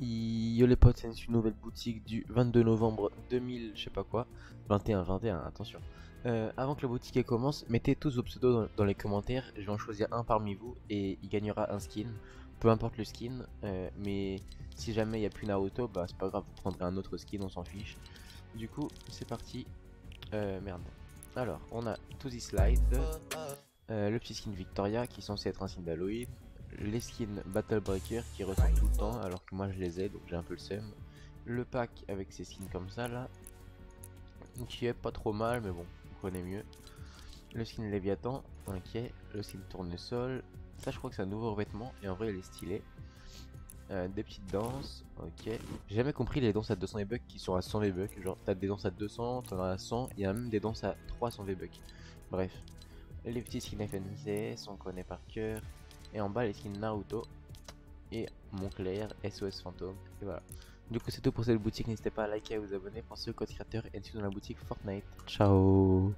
Yo les potes, c'est une nouvelle boutique du 22 novembre 2000, je sais pas quoi, 21, 21, attention. Euh, avant que la boutique commence, mettez tous vos pseudos dans, les commentaires, je vais en choisir un parmi vous et il gagnera un skin, peu importe le skin, euh, mais si jamais il n'y a plus Naruto, bah c'est pas grave, vous prendrez un autre skin, on s'en fiche. Du coup, c'est parti. Euh, merde. Alors, on a To Slide, le petit skin Victoria qui est censé être un skin d'Halloween, les skins Battle Breaker qui ressortent tout le temps alors que moi je les ai donc j'ai un peu le seum. Le pack avec ces skins comme ça là, qui est pas trop mal mais bon, vous connaissez mieux. Le skin Léviathan, ok. Le skin Tournesol, ça je crois que c'est un nouveau revêtement et en vrai il est stylé. Euh, des petites danses, ok. J'ai jamais compris les danses à 200 V-Bucks qui sont à 100 V-Bucks. Genre, t'as des danses à 200, t'en as à 100, il y a même des danses à 300 V-Bucks. Bref. Les petits skins FNCS, on connaît par cœur. Et en bas, les skins Naruto. Et Montclair, SOS Fantôme. Et voilà. Du coup, c'est tout pour cette boutique. N'hésitez pas à liker et à vous abonner. Pensez au code créateur et dessus dans la boutique Fortnite. Ciao